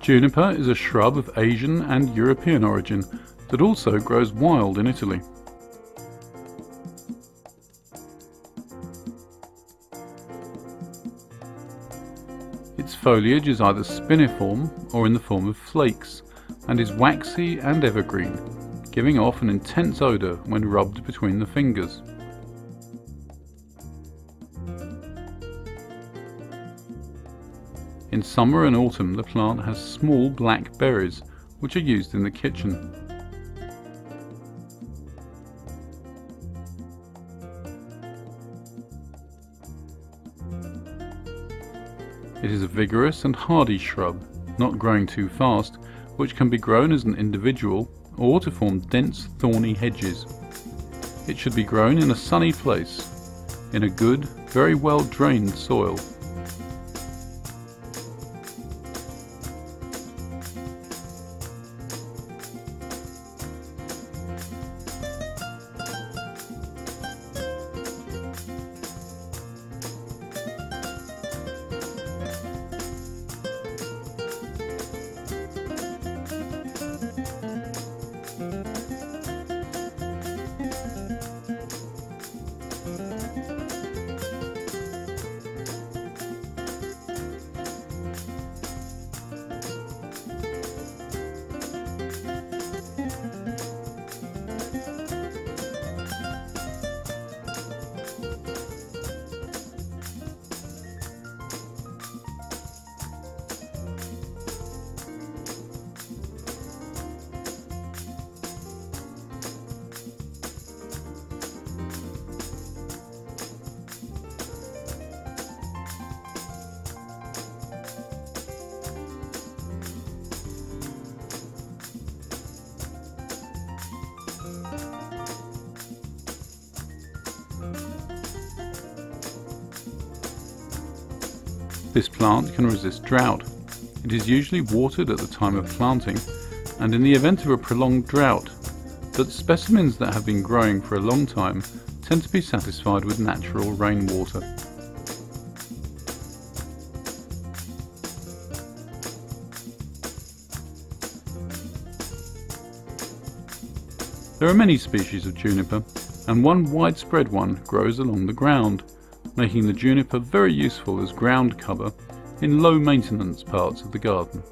Juniper is a shrub of Asian and European origin that also grows wild in Italy. Its foliage is either spiniform or in the form of flakes and is waxy and evergreen, giving off an intense odour when rubbed between the fingers. In summer and autumn the plant has small black berries which are used in the kitchen. It is a vigorous and hardy shrub, not growing too fast, which can be grown as an individual or to form dense thorny hedges. It should be grown in a sunny place, in a good, very well drained soil. This plant can resist drought. It is usually watered at the time of planting and in the event of a prolonged drought, but specimens that have been growing for a long time tend to be satisfied with natural rainwater. There are many species of juniper, and one widespread one grows along the ground making the juniper very useful as ground cover in low maintenance parts of the garden.